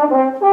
Mm-hmm.